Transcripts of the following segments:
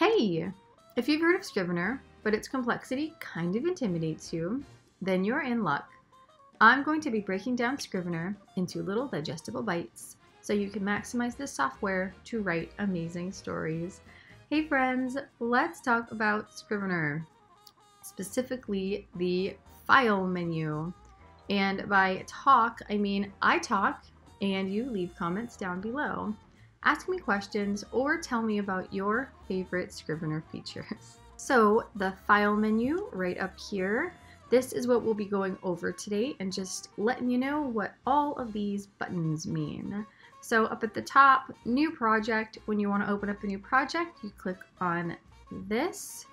Hey, if you've heard of Scrivener, but its complexity kind of intimidates you, then you're in luck. I'm going to be breaking down Scrivener into little digestible bites so you can maximize this software to write amazing stories. Hey friends, let's talk about Scrivener, specifically the file menu. And by talk, I mean I talk and you leave comments down below. Ask me questions or tell me about your favorite Scrivener features. So the file menu right up here, this is what we'll be going over today and just letting you know what all of these buttons mean. So up at the top, new project, when you want to open up a new project, you click on this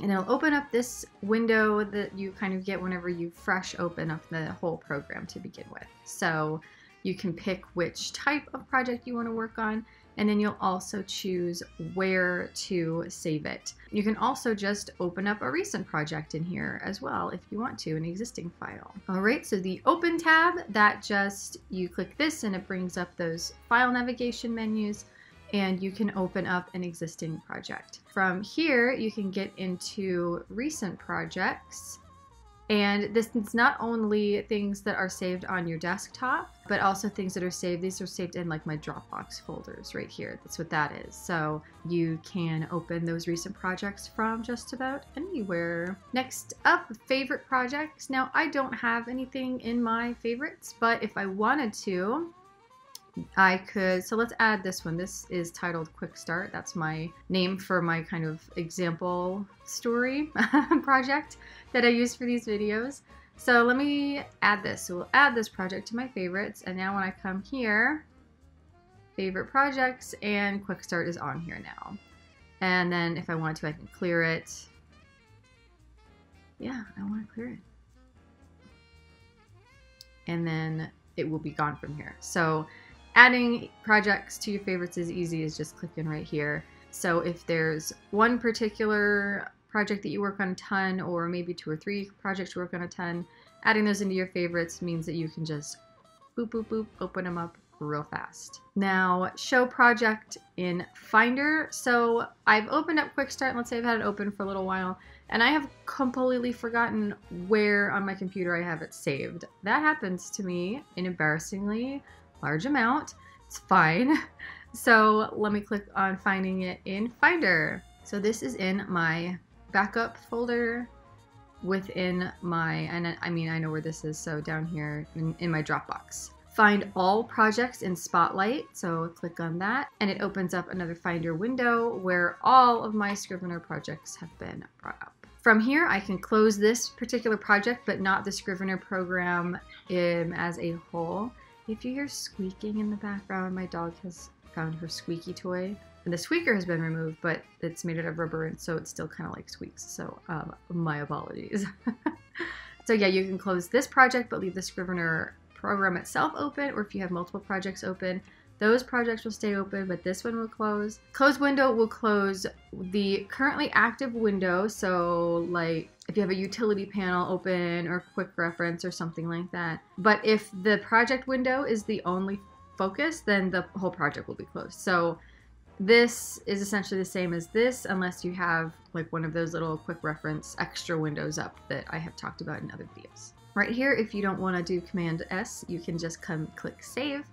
and it'll open up this window that you kind of get whenever you fresh open up the whole program to begin with. So you can pick which type of project you want to work on and then you'll also choose where to save it. You can also just open up a recent project in here as well if you want to, an existing file. All right, so the open tab, that just, you click this and it brings up those file navigation menus and you can open up an existing project. From here, you can get into recent projects. And this is not only things that are saved on your desktop, but also things that are saved. These are saved in like my Dropbox folders right here. That's what that is. So you can open those recent projects from just about anywhere. Next up, favorite projects. Now I don't have anything in my favorites, but if I wanted to, I could, so let's add this one. This is titled Quick Start. That's my name for my kind of example story project that I use for these videos. So let me add this. So we'll add this project to my favorites. And now when I come here, favorite projects and Quick Start is on here now. And then if I want to, I can clear it. Yeah, I want to clear it. And then it will be gone from here. So Adding projects to your favorites is easy as just clicking right here. So if there's one particular project that you work on a ton or maybe two or three projects you work on a ton, adding those into your favorites means that you can just boop, boop, boop, open them up real fast. Now, show project in Finder. So I've opened up Quick Start, let's say I've had it open for a little while, and I have completely forgotten where on my computer I have it saved. That happens to me, embarrassingly, large amount. It's fine. So let me click on finding it in Finder. So this is in my backup folder within my, and I mean, I know where this is, so down here in, in my Dropbox. Find all projects in Spotlight, so click on that, and it opens up another Finder window where all of my Scrivener projects have been brought up. From here, I can close this particular project, but not the Scrivener program um, as a whole. If you hear squeaking in the background, my dog has found her squeaky toy. And the squeaker has been removed, but it's made out of rubber and so it still kind of like squeaks. So um, my apologies. so yeah, you can close this project but leave the Scrivener program itself open or if you have multiple projects open, those projects will stay open, but this one will close. Close window will close the currently active window. So like if you have a utility panel open or quick reference or something like that. But if the project window is the only focus, then the whole project will be closed. So this is essentially the same as this unless you have like one of those little quick reference extra windows up that I have talked about in other videos. Right here, if you don't want to do Command S, you can just come click Save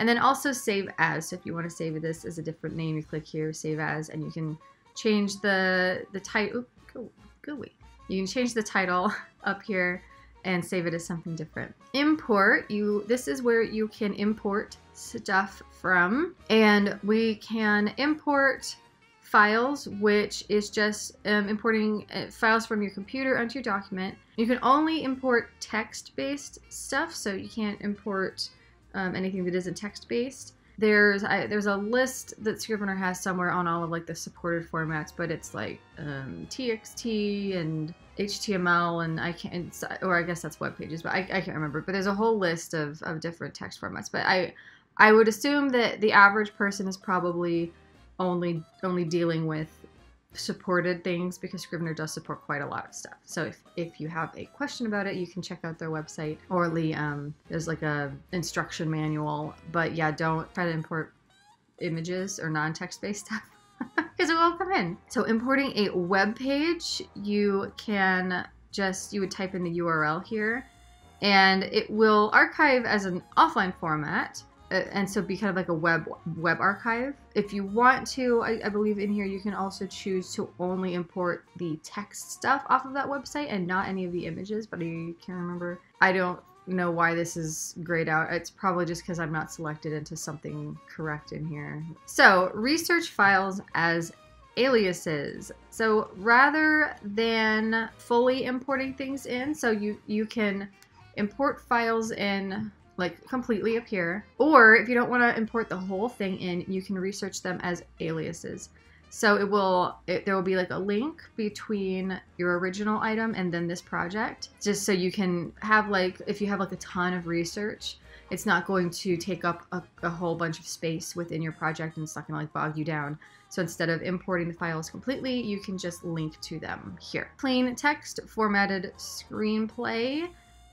and then also save as. So if you want to save this as a different name, you click here, save as, and you can change the the title. Go, go away. You can change the title up here and save it as something different. Import, you this is where you can import stuff from, and we can import files, which is just um, importing uh, files from your computer onto your document. You can only import text-based stuff, so you can't import um, anything that isn't text-based. There's I, there's a list that Scrivener has somewhere on all of like the supported formats, but it's like um, TXT and HTML and I can't, or I guess that's web pages, but I, I can't remember. But there's a whole list of, of different text formats. But I I would assume that the average person is probably only only dealing with supported things because Scrivener does support quite a lot of stuff. So if, if you have a question about it, you can check out their website or the um, there's like a instruction manual. But yeah, don't try to import images or non-text based stuff. because it will come in. So importing a web page, you can just, you would type in the URL here and it will archive as an offline format and so be kind of like a web web archive. If you want to, I, I, believe in here you can also choose to only import the text stuff off of that website and not any of the images, but I can't remember. I don't know why this is grayed out. It's probably just because I'm not selected into something correct in here. So research files as aliases. So rather than fully importing things in, so you, you can import files in like completely here. Or if you don't want to import the whole thing in, you can research them as aliases. So it will, it, there will be like a link between your original item and then this project, just so you can have like, if you have like a ton of research, it's not going to take up a, a whole bunch of space within your project and it's not going to like bog you down. So instead of importing the files completely, you can just link to them here. Plain text formatted screenplay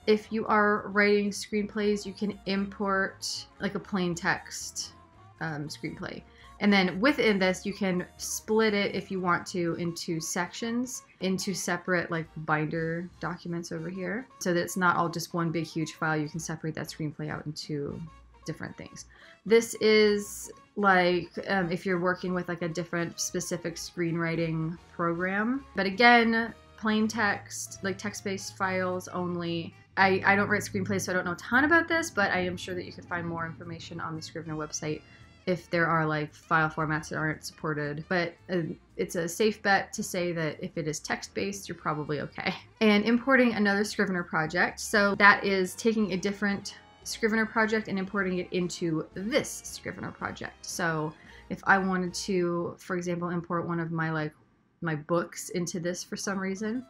if you are writing screenplays, you can import like a plain text um, screenplay. And then within this, you can split it if you want to into sections, into separate like binder documents over here. So that it's not all just one big huge file. You can separate that screenplay out into different things. This is like um, if you're working with like a different specific screenwriting program. But again, plain text, like text-based files only. I, I don't write screenplays, so I don't know a ton about this, but I am sure that you could find more information on the Scrivener website if there are like file formats that aren't supported. But uh, it's a safe bet to say that if it is text based, you're probably okay. And importing another Scrivener project. So that is taking a different Scrivener project and importing it into this Scrivener project. So if I wanted to, for example, import one of my like my books into this for some reason,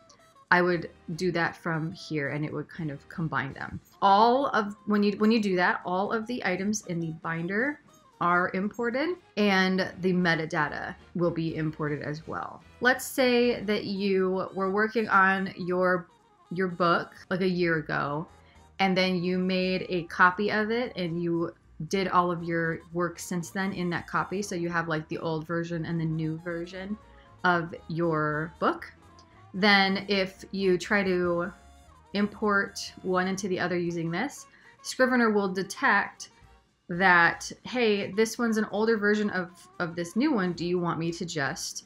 I would do that from here and it would kind of combine them. All of when you when you do that, all of the items in the binder are imported and the metadata will be imported as well. Let's say that you were working on your your book like a year ago and then you made a copy of it and you did all of your work since then in that copy so you have like the old version and the new version of your book then if you try to import one into the other using this, Scrivener will detect that, hey, this one's an older version of, of this new one. Do you want me to just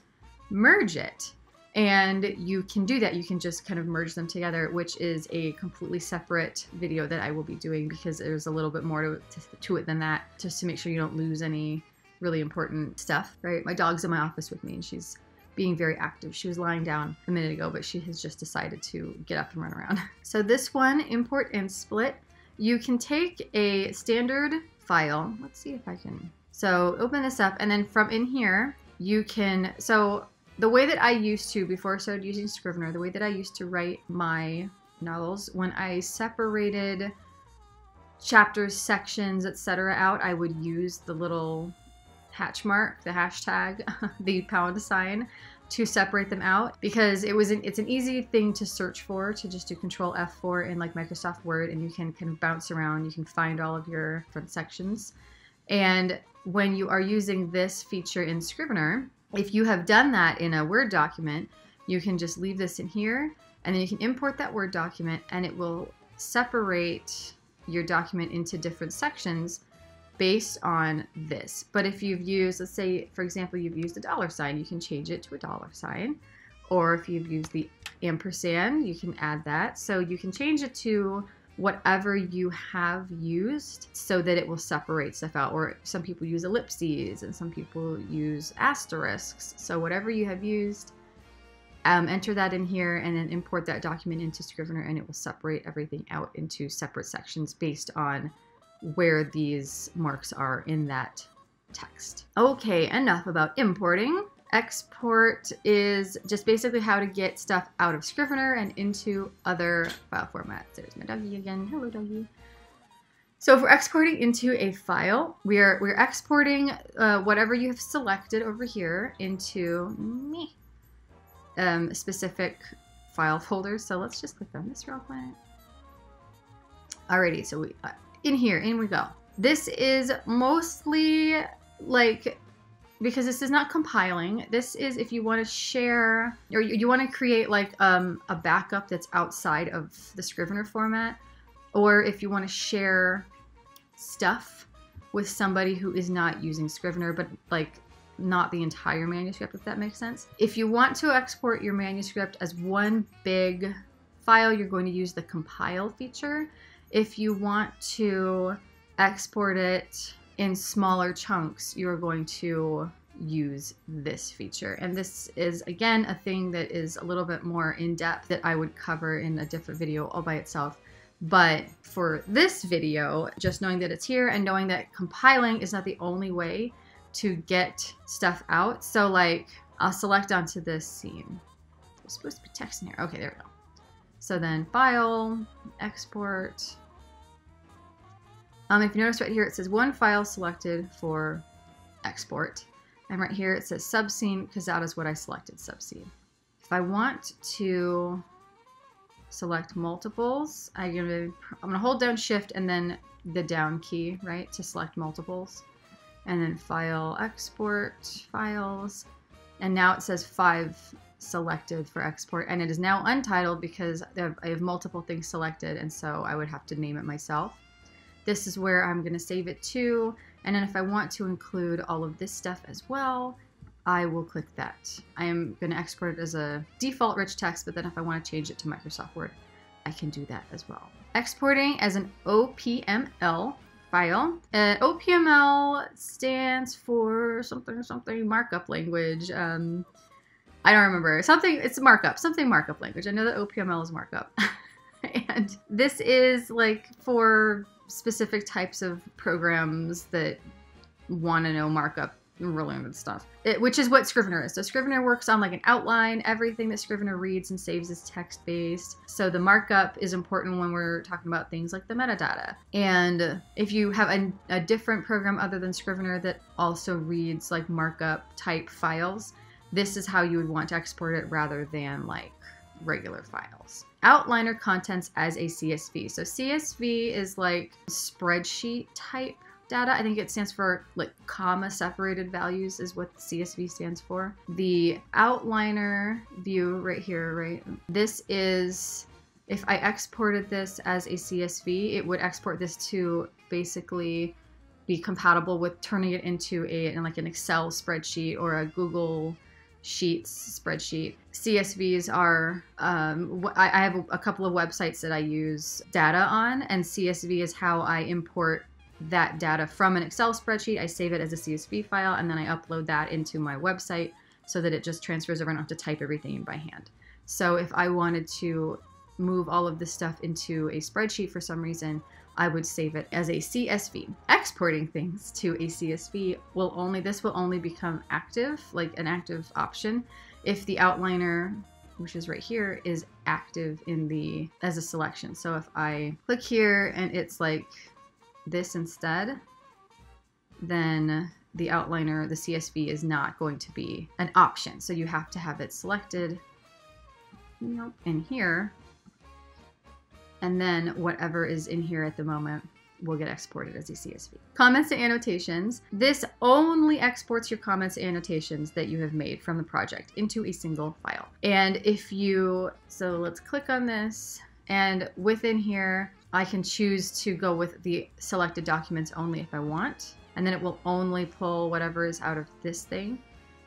merge it? And you can do that. You can just kind of merge them together, which is a completely separate video that I will be doing because there's a little bit more to, to, to it than that, just to make sure you don't lose any really important stuff, right? My dog's in my office with me and she's being very active. She was lying down a minute ago, but she has just decided to get up and run around. So this one, import and split, you can take a standard file. Let's see if I can. So open this up and then from in here, you can, so the way that I used to, before I started using Scrivener, the way that I used to write my novels, when I separated chapters, sections, etc. out, I would use the little hatch mark, the hashtag, the pound sign to separate them out because it was an, it's an easy thing to search for to just do control F4 in like Microsoft Word and you can kind of bounce around you can find all of your different sections. And when you are using this feature in Scrivener if you have done that in a Word document you can just leave this in here and then you can import that Word document and it will separate your document into different sections based on this. But if you've used, let's say, for example, you've used a dollar sign, you can change it to a dollar sign. Or if you've used the ampersand, you can add that. So you can change it to whatever you have used so that it will separate stuff out. Or some people use ellipses and some people use asterisks. So whatever you have used, um, enter that in here and then import that document into Scrivener and it will separate everything out into separate sections based on where these marks are in that text. Okay, enough about importing. Export is just basically how to get stuff out of Scrivener and into other file formats. There's my doggy again. Hello, doggy. So if we're exporting into a file, we are we're exporting uh, whatever you have selected over here into me um, specific file folders. So let's just click on this real quick. Alrighty, so we uh, in here, in we go. This is mostly like because this is not compiling. This is if you want to share or you, you want to create like um, a backup that's outside of the Scrivener format, or if you want to share stuff with somebody who is not using Scrivener, but like not the entire manuscript, if that makes sense. If you want to export your manuscript as one big file, you're going to use the compile feature. If you want to export it in smaller chunks, you're going to use this feature. And this is, again, a thing that is a little bit more in depth that I would cover in a different video all by itself. But for this video, just knowing that it's here and knowing that compiling is not the only way to get stuff out. So like, I'll select onto this scene. There's supposed to be text in here. Okay, there we go. So then file, export. Um, if you notice right here, it says one file selected for export. And right here it says subscene because that is what I selected, subscene. If I want to select multiples, I'm gonna, I'm gonna hold down shift and then the down key, right, to select multiples. And then file, export, files. And now it says five selected for export and it is now untitled because I have multiple things selected and so I would have to name it myself. This is where I'm going to save it to and then if I want to include all of this stuff as well, I will click that. I am going to export it as a default rich text, but then if I want to change it to Microsoft Word, I can do that as well. Exporting as an OPML file. Uh, OPML stands for something, something markup language. Um, I don't remember. Something, it's markup, something markup language. I know that OPML is markup. and this is like for specific types of programs that want to know markup related stuff, it, which is what Scrivener is. So Scrivener works on like an outline. Everything that Scrivener reads and saves is text based. So the markup is important when we're talking about things like the metadata. And if you have a, a different program other than Scrivener that also reads like markup type files, this is how you would want to export it rather than like regular files. Outliner contents as a CSV. So CSV is like spreadsheet type data. I think it stands for like comma separated values is what CSV stands for. The outliner view right here, right? This is if I exported this as a CSV, it would export this to basically be compatible with turning it into a in like an Excel spreadsheet or a Google Sheets spreadsheet. CSVs are, um, I, I have a couple of websites that I use data on, and CSV is how I import that data from an Excel spreadsheet. I save it as a CSV file, and then I upload that into my website so that it just transfers over and I don't have to type everything in by hand. So if I wanted to move all of this stuff into a spreadsheet for some reason, I would save it as a CSV. Exporting things to a CSV will only, this will only become active, like an active option, if the outliner, which is right here, is active in the, as a selection. So if I click here and it's like this instead, then the outliner, the CSV is not going to be an option. So you have to have it selected in here and then whatever is in here at the moment will get exported as a CSV. Comments and annotations. This only exports your comments and annotations that you have made from the project into a single file. And if you, so let's click on this and within here, I can choose to go with the selected documents only if I want. And then it will only pull whatever is out of this thing.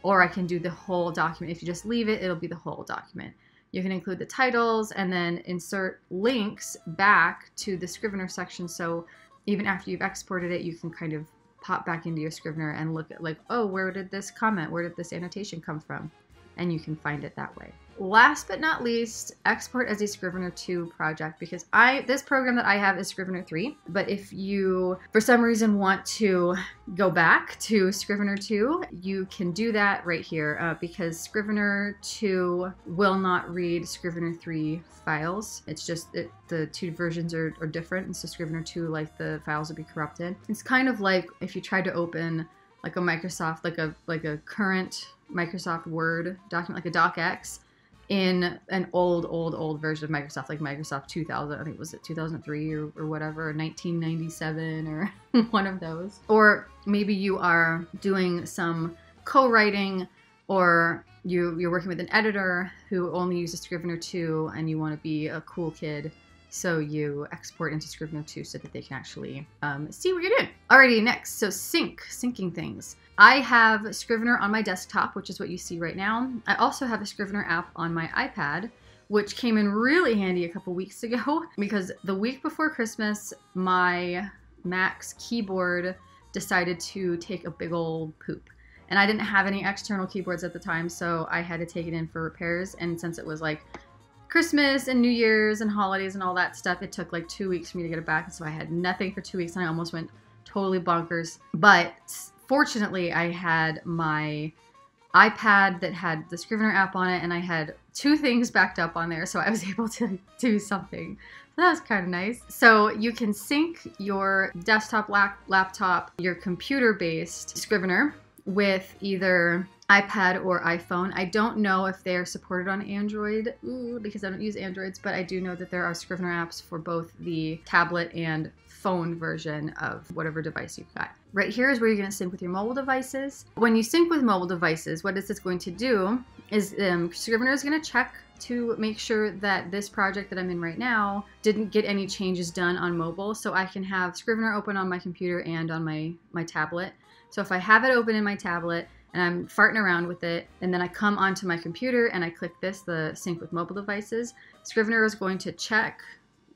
Or I can do the whole document. If you just leave it, it'll be the whole document. You can include the titles and then insert links back to the Scrivener section. So even after you've exported it, you can kind of pop back into your Scrivener and look at like, oh, where did this comment, where did this annotation come from? And you can find it that way. Last but not least, export as a Scrivener 2 project because I this program that I have is Scrivener 3. But if you, for some reason, want to go back to Scrivener 2, you can do that right here uh, because Scrivener 2 will not read Scrivener 3 files. It's just it, the two versions are, are different. And so Scrivener 2, like the files will be corrupted. It's kind of like if you tried to open like a Microsoft, like a like a current Microsoft Word document, like a DocX, in an old, old, old version of Microsoft, like Microsoft 2000. I think was it 2003 or, or whatever, 1997 or one of those. Or maybe you are doing some co-writing or you, you're working with an editor who only uses Scrivener 2 and you want to be a cool kid so you export into Scrivener 2 so that they can actually um, see what you're doing. Alrighty, next, so sync, syncing things. I have Scrivener on my desktop, which is what you see right now. I also have a Scrivener app on my iPad, which came in really handy a couple weeks ago because the week before Christmas, my Mac's keyboard decided to take a big old poop. And I didn't have any external keyboards at the time, so I had to take it in for repairs. And since it was like Christmas and New Year's and holidays and all that stuff, it took like two weeks for me to get it back. So I had nothing for two weeks and I almost went totally bonkers. But fortunately, I had my iPad that had the Scrivener app on it and I had two things backed up on there. So I was able to do something. So that was kind of nice. So you can sync your desktop, lap laptop, your computer based Scrivener with either iPad or iPhone. I don't know if they're supported on Android ooh, because I don't use Androids, but I do know that there are Scrivener apps for both the tablet and phone version of whatever device you've got. Right here is where you're going to sync with your mobile devices. When you sync with mobile devices, what is this going to do is um, Scrivener is going to check to make sure that this project that I'm in right now didn't get any changes done on mobile. So I can have Scrivener open on my computer and on my, my tablet. So if I have it open in my tablet and I'm farting around with it, and then I come onto my computer and I click this, the sync with mobile devices, Scrivener is going to check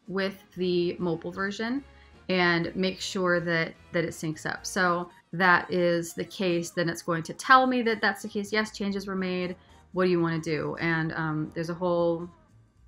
with the mobile version and make sure that, that it syncs up. So that is the case, then it's going to tell me that that's the case. Yes, changes were made. What do you want to do? And um, there's a whole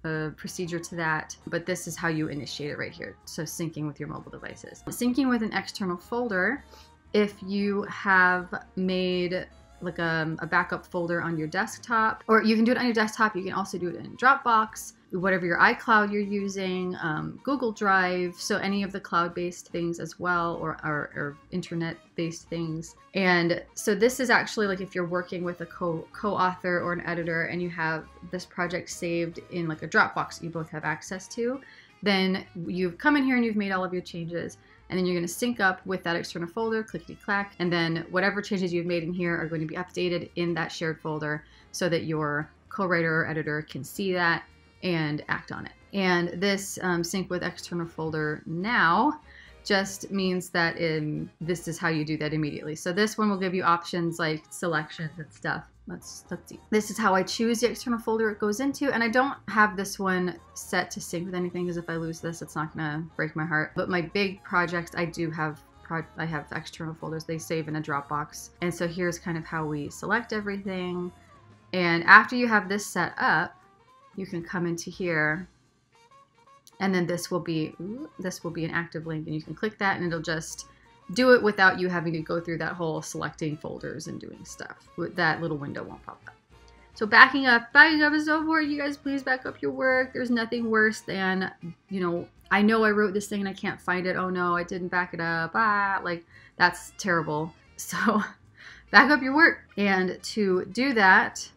uh, procedure to that, but this is how you initiate it right here. So syncing with your mobile devices. Syncing with an external folder, if you have made like a, a, backup folder on your desktop, or you can do it on your desktop. You can also do it in Dropbox, whatever your iCloud you're using, um, Google Drive, so any of the cloud-based things as well, or, or, or internet-based things. And so this is actually like if you're working with a co co-author or an editor, and you have this project saved in like a Dropbox you both have access to, then you've come in here and you've made all of your changes and then you're going to sync up with that external folder, clickety clack, and then whatever changes you've made in here are going to be updated in that shared folder so that your co-writer or editor can see that and act on it. And this um, sync with external folder now just means that in, this is how you do that immediately. So this one will give you options like selections and stuff. Let's, let's see. This is how I choose the external folder it goes into. And I don't have this one set to sync with anything because if I lose this, it's not gonna break my heart. But my big projects, I do have I have external folders. They save in a Dropbox. And so here's kind of how we select everything. And after you have this set up, you can come into here and then this will be this will be an active link and you can click that and it'll just do it without you having to go through that whole selecting folders and doing stuff. That little window won't pop up. So backing up, backing up is so important. You guys please back up your work. There's nothing worse than, you know, I know I wrote this thing and I can't find it. Oh no, I didn't back it up. Ah, like that's terrible. So back up your work. And to do that,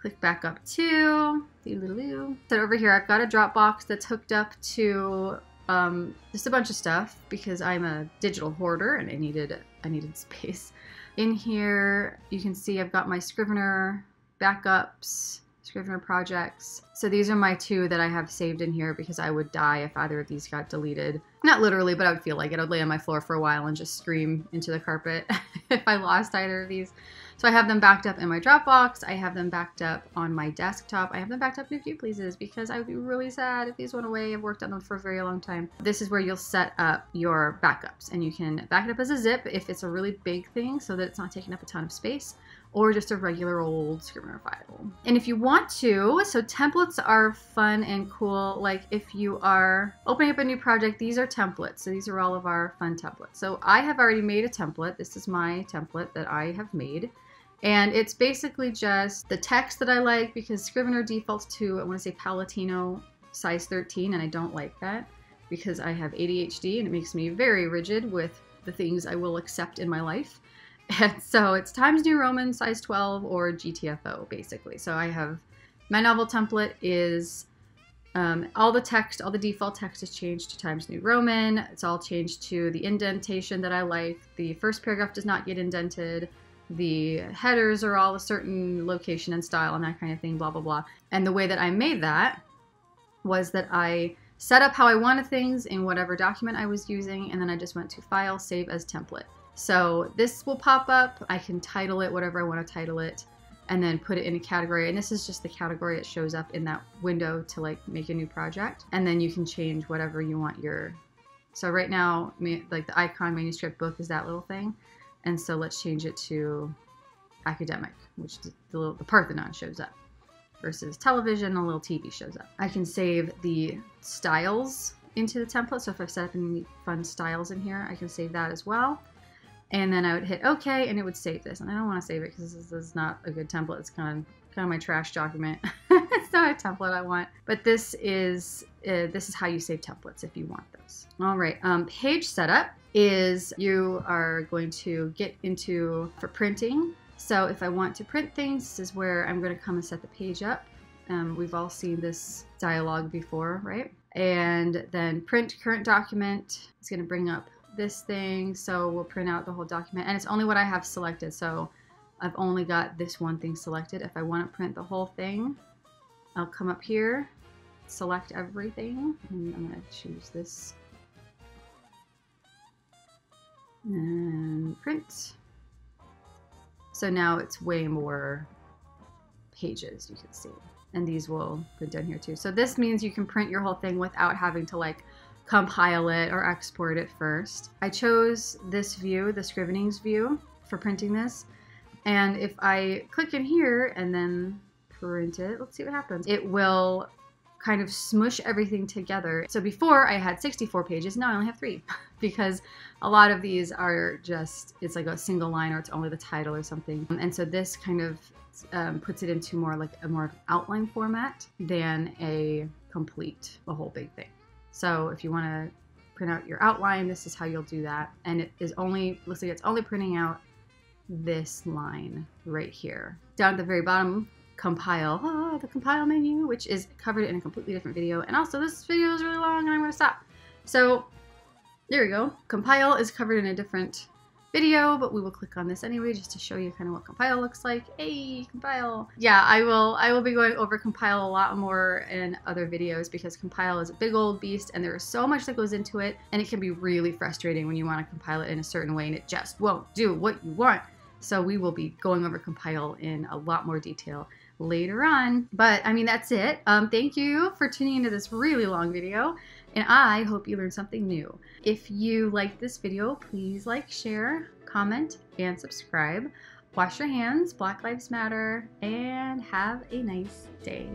click back up to, so over here I've got a Dropbox that's hooked up to um, just a bunch of stuff because I'm a digital hoarder and I needed I needed space. In here, you can see I've got my Scrivener backups, Scrivener projects. So these are my two that I have saved in here because I would die if either of these got deleted. Not literally, but I would feel like it. I'd lay on my floor for a while and just scream into the carpet if I lost either of these. So I have them backed up in my Dropbox. I have them backed up on my desktop. I have them backed up in a few places because I would be really sad if these went away. I've worked on them for a very long time. This is where you'll set up your backups and you can back it up as a zip if it's a really big thing so that it's not taking up a ton of space or just a regular old Scrivener file. And if you want to, so templates are fun and cool. Like if you are opening up a new project, these are templates. So these are all of our fun templates. So I have already made a template. This is my template that I have made. And it's basically just the text that I like because Scrivener defaults to, I want to say Palatino size 13, and I don't like that because I have ADHD and it makes me very rigid with the things I will accept in my life. And so it's Times New Roman size 12 or GTFO basically. So I have my novel template is um, all the text, all the default text is changed to Times New Roman. It's all changed to the indentation that I like. The first paragraph does not get indented. The headers are all a certain location and style and that kind of thing, blah, blah, blah. And the way that I made that was that I set up how I wanted things in whatever document I was using, and then I just went to File, Save as Template. So this will pop up. I can title it whatever I want to title it, and then put it in a category. And this is just the category it shows up in that window to like make a new project. And then you can change whatever you want your. So right now, like the icon manuscript book is that little thing. And so let's change it to academic, which the, little, the Parthenon shows up versus television, a little TV shows up. I can save the styles into the template. So if I've set up any fun styles in here, I can save that as well. And then I would hit OK and it would save this. And I don't want to save it because this is not a good template. It's kind of kind of my trash document. it's not a template I want. But this is uh, this is how you save templates if you want those. All right, um, page setup is you are going to get into for printing so if I want to print things, this is where I'm going to come and set the page up. Um, we've all seen this dialog before, right? And then print current document. It's going to bring up this thing. So we'll print out the whole document. And it's only what I have selected. So I've only got this one thing selected. If I want to print the whole thing, I'll come up here, select everything. And I'm going to choose this. And print. So now it's way more pages you can see. And these will go down here too. So this means you can print your whole thing without having to like compile it or export it first. I chose this view, the Scrivenings view, for printing this. And if I click in here and then print it, let's see what happens. It will kind of smush everything together. So before I had 64 pages, now I only have three because a lot of these are just, it's like a single line or it's only the title or something. And so this kind of um, puts it into more like a more outline format than a complete, a whole big thing. So if you want to print out your outline, this is how you'll do that. And it is only, looks like it's only printing out this line right here. Down at the very bottom, compile, oh, the compile menu, which is covered in a completely different video. And also this video is really long and I'm to stop. So there we go. Compile is covered in a different video, but we will click on this anyway just to show you kind of what compile looks like. Hey, compile. Yeah, I will I will be going over compile a lot more in other videos because compile is a big old beast and there is so much that goes into it and it can be really frustrating when you want to compile it in a certain way and it just won't do what you want. So we will be going over compile in a lot more detail later on. But I mean, that's it. Um, thank you for tuning into this really long video, and I hope you learned something new. If you liked this video, please like, share, comment, and subscribe. Wash your hands, Black Lives Matter, and have a nice day.